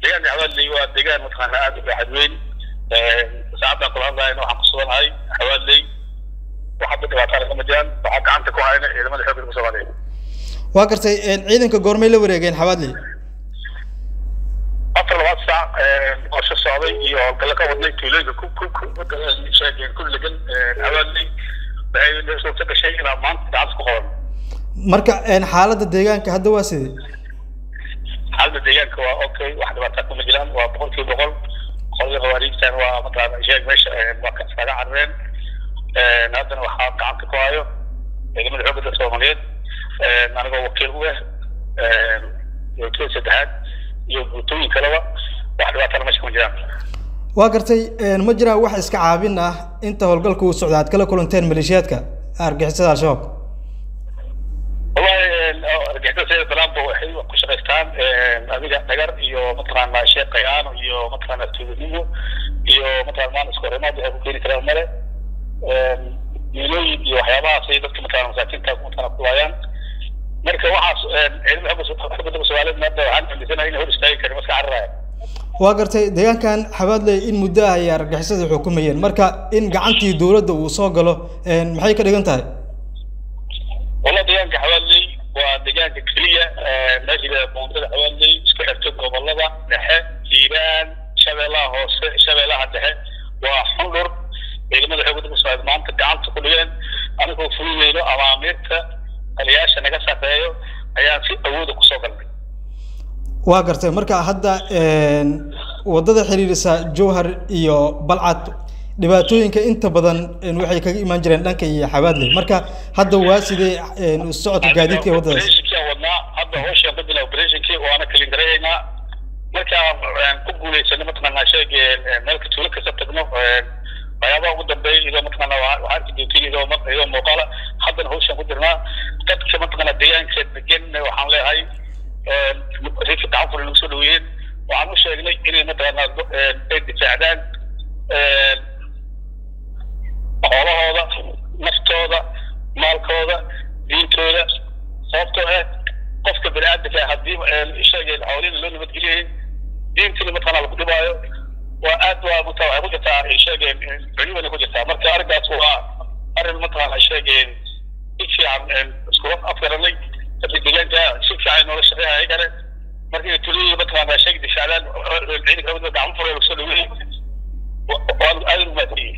deegaanka xawaaley waa deegaan mataqaana aad u baaxad weyn saacaddan kula hadlayna waxaan kusuganahay xawaaley wax hadda dhibaataa lagama jiraan waxaa gacanta ku hayna ciidamada xoogga dalka soomaaliyeed waa gartay ciidanka goormay la wareegeen xawaadley afar labaad saac qorsho socday iyo howlgallo ka wadnay tuulooyinka ku ku xawaaley waxay suurta gashay inaan maanta gacanta ku qaban marka xaaladda deegaanka hadda waa sidee deegaanka waa okay wax dhibaataa kuma jiraan waa boqol kiiba boqol. Qolada khawaariijtan waa mataqaana sheeg meesha waa ka iskaga carreen haddana waxaa gacanta ku hayo ciidamada xoogga soomaaliyeed anigoo wakiil u ah wakiil saddexaad iyo guutooyin kaleba wax dhibaatana meesha kuma jiraan waa gartay ma jiraan wax iska caabin ah inta howlgalka uu socda aad kala kulanteen maleeshiyaadka argixisada al-shabaab markaana tuganiyo iyo markaa maanisku hore maad waxay ku keeni karaan male. Ehm, Miilooyin iyo waxyaabahaasay dadka markaa masaakiinta markaana kulaayaan marka waxaas xubinta soomaaliyeed maanta waxaan aaminsanahay inay hor istaagi karin marka cararaya waa gartay deegaankan xabaadley in muddo ay argixisada xukumayeen. Marka in gacantii dowladda uu soo galo ehm, maxay ka dhigan tahay? Walla deegaanka xabaadley waa deegaanka keliya. Ehm, meesha boondada xabaadley isku xirta gobollada dhexe shabeellaha hoose shabeellaha dhexe. Waa xundhur ciidamada xoogga dalka soomaaliyeed maanta gacanta ku dhigeen. Anigoo fuliyeyno amaamiirta taliyaasha naga shaqeeyo ayaan si awooda ku soo galnay. Waa gartay. Marka hadda waddada xiriirisa jowhar iyo balcad dhibaatooyinka inta badan waxay kaga imaan jireen dhanka iyo xabaadley marka hadda waa sidee socodka gaadiidka ee waddadaas wadnaa. Hadda hawshaan bedela operationkii waana kalin ku guuleysano mataqaanaa sheeg meelka tuulo kasta tagno waxyaabaha ugu dambeeya iyadoo mataqaana waxaa arki doontiin iyadoo iyadoo muuqaala haddana hawshaan ku jirnaa dadka mataqaana deegaanka degan waxaan leeyahay rifka gacanfur nagu dhaweeyeen waxaan u sheegnay inay mataqaana ay difaacdaan xoolahooda naftooda maalkooda diintooda sababtoo ah qofka bani aadamka haddii sheegeen xoolihina loo nabadgeliyay diintina mataqaana lagu dhibaayo waa aad waxay ku jirtaa sheegeen cuyubana ku jirtaa marka arrinkaas waa arrin mataqaana sheegeen si fiican isku afgaranay dadka deegaanka si fiican noola shaqeeya ayagana marka inay tuliyi mataqaana sheeg difaacdaan ciidanka gacan fure lagu soo dhaweeyey waa aad umaadiyey